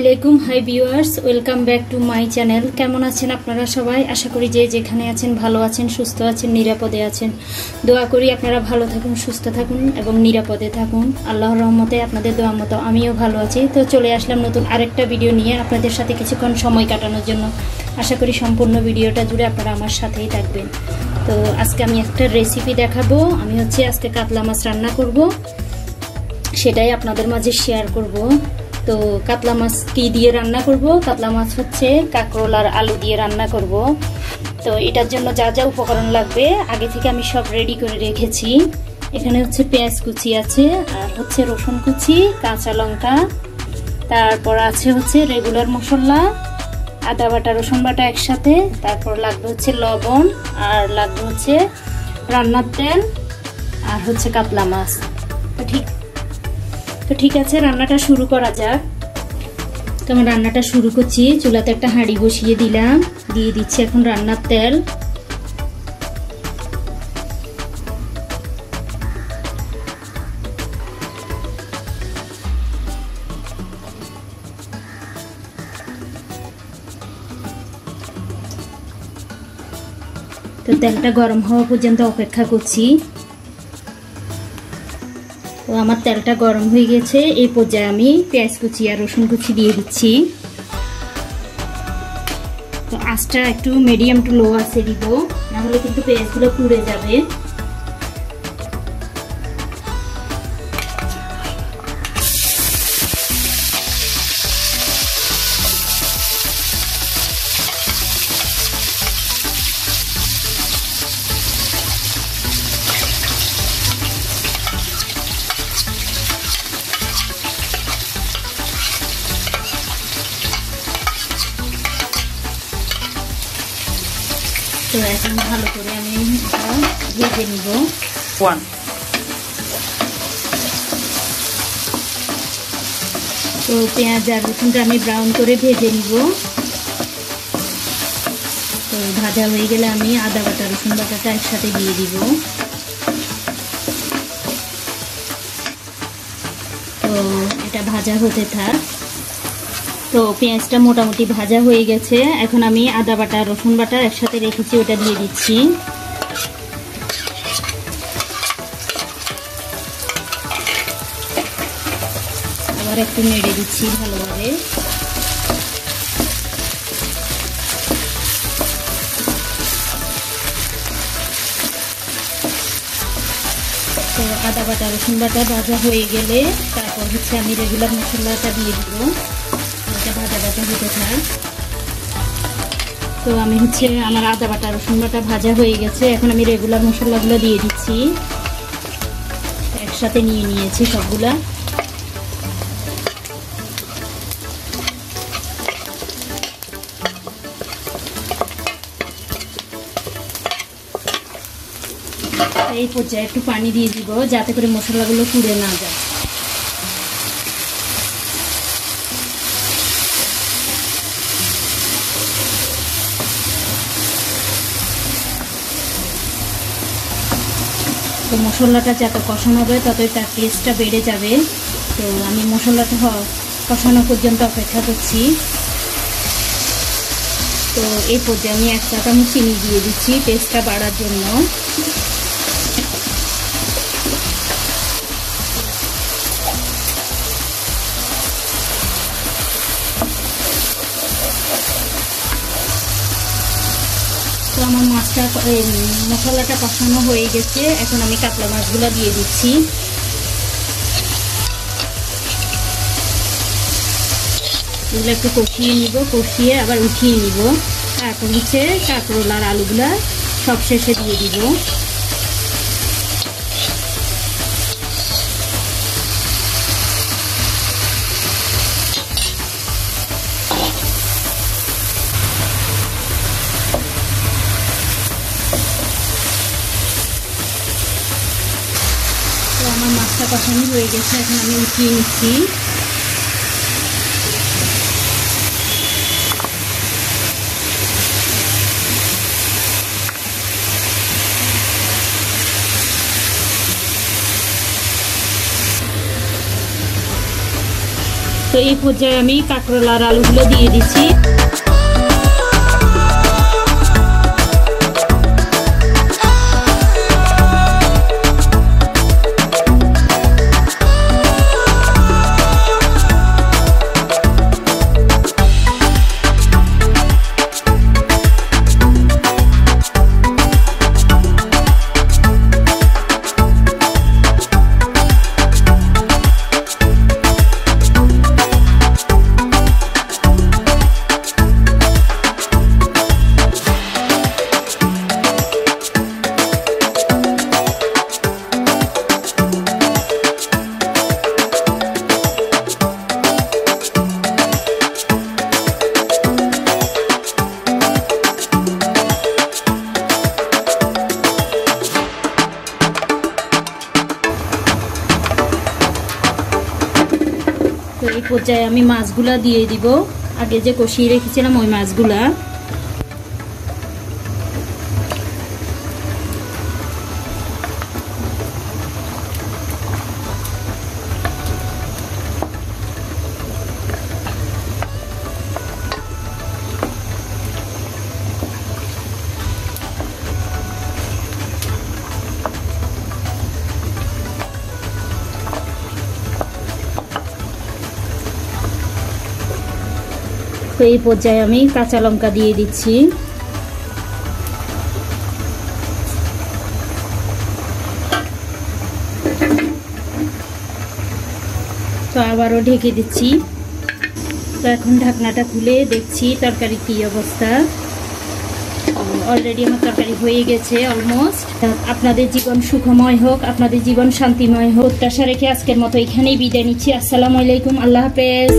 আলাইকুম, hi viewers, welcome back to my channel. কেমন আছেন আপনারা সবাই? আশা করি যে যেখানে আছেন ভালো আছেন, সুস্থ আছেন, নিরাপদে আছেন। দোয়া করি আপনারা ভালো থাকুন, সুস্থ থাকুন এবং নিরাপদে থাকুন। আল্লাহর রহমতে আপনাদের দোয়া মতো আমিও ভালো আছি। তো চলে আসলাম নতুন আরেকটা ভিডিও নিয়ে আপনাদের সাথে কিছুক্ষণ সময় কাটানোর জন্য। আশা করি সম্পূর্ণ ভিডিওটা জুড়ে আপনারা আমার সাথেই থাকবেন। তো আজকে আমি একটা রেসিপি দেখাবো। আমি হচ্ছে আজকে কাতলা মাছ রান্না করব। সেটাই আপনাদের মাঝে শেয়ার করব। তো কাতলা মাছ কি দিয়ে রান্না করব? কাতলা মাছ হচ্ছে কাঁকরোল আর আলু দিয়ে রান্না করব। তো এটার জন্য যা যা উপকরণ লাগবে, আগে থেকে আমি সব রেডি করে রেখেছি। এখানে হচ্ছে পেঁয়াজ কুচি আছে, আর হচ্ছে রসুন কুচি, কাঁচা লঙ্কা। তারপর আছে হচ্ছে রেগুলার মশলা, আদা বাটা, রসুন বাটা একসাথে। তারপর লাগবে হচ্ছে লবণ, আর লাগবে হচ্ছে রান্নার তেল, আর হচ্ছে কাতলা মাছ। তো ঠিক তো ঠিক আছে, রান্নাটা শুরু করা যাক। তো আমি রান্নাটা শুরু করছি। চুলাতে একটা হাঁড়ি বসিয়ে দিলাম। দিয়ে দিচ্ছি এখন রান্নার তেল। তো তেলটা গরম হওয়া পর্যন্ত অপেক্ষা করছি। তো আমার তেলটা গরম হয়ে গেছে। এই পর্যায়ে আমি পেঁয়াজ কুচি আর রসুন কুচি দিয়ে দিচ্ছি। তো একটু মিডিয়াম টু লো আছে দিব, নাহলে কিন্তু পেঁয়াজগুলো পুড়ে যাবে। তো এখন ভালো করে আমি ভেজে নিব। ওয়ান তো পেঁয়াজ আর রসুনটা আমি ব্রাউন করে ভেজে নিব। তো ভাজা হয়ে গেলে আমি আদা বাটা রসুন বাটাটা একসাথে দিয়ে দিব। তো এটা ভাজা হতে থাক। তো পেঁয়াজটা মোটামুটি ভাজা হয়ে গেছে। এখন আমি আদা বাটা, রসুন বাটা একসাথে রেখেছি, ওটা দিয়ে দিচ্ছি। আবার একটু নেড়ে দিচ্ছি ভালোভাবে। তো আদা বাটা, রসুন বাটা ভাজা হয়ে গেলে তারপর হচ্ছে আমি রেগুলার মশলাটা দিয়ে দিব। এটা ভাজা ভাজা হতে থাক তো আমি হচ্ছে আমার আদা বাটা, রসুন বাটা ভাজা হয়ে গেছে। এখন আমি রেগুলার মশলাগুলো দিয়ে দিচ্ছি। একসাথে নিয়ে নিয়েছি সবগুলা। এই পর্যায়ে একটু পানি দিয়ে দিব, যাতে করে মশলাগুলো পুড়ে না যায়। তো মশলাটা যত কষানো হবে, ততই তার টেস্টটা বেড়ে যাবে। তো আমি মশলাটা কষানো পর্যন্ত অপেক্ষা করছি। তো এই পর্যায়ে আমি এক চামচ চিনি দিয়ে দিচ্ছি টেস্টটা বাড়ার জন্য। মাছটা মশলাটা কষানো হয়ে গেছে। এখন আমি কাতলা মাছগুলো দিয়ে দিচ্ছি। এগুলো একটু কষিয়ে নিব, কষিয়ে আবার উঠিয়ে নিব। তারপর হচ্ছে কাঁকরোল আর আলুগুলা সব শেষে দিয়ে দিব। আমার মাছটা কষানো হয়ে গেছে, এখন আমি উঠিয়ে নিচ্ছি। তো এই পর্যায়ে আমি কাঁকরোলার আলুগুলো দিয়ে দিচ্ছি। পর্যায়ে আমি মাছগুলা দিয়ে দিব। আগে যে কষিয়ে রেখেছিলাম ওই মাছগুলা। তো এই পর্যায়ে আমি কাঁচা লঙ্কা দিয়ে দিচ্ছি। তো আবারও ঢেকে দিচ্ছি। তো এখন ঢাকনাটা খুলে দেখছি তরকারি কি অবস্থা। অলরেডি আমার তরকারি হয়ে গেছে অলমোস্ট আপনাদের জীবন সুখময় হোক, আপনাদের জীবন শান্তিময় হোক। প্রত্যাশা রেখে আজকের মতো এখানেই বিদায় নিচ্ছি। আসসালামু আলাইকুম, আল্লাহ হাফেজ।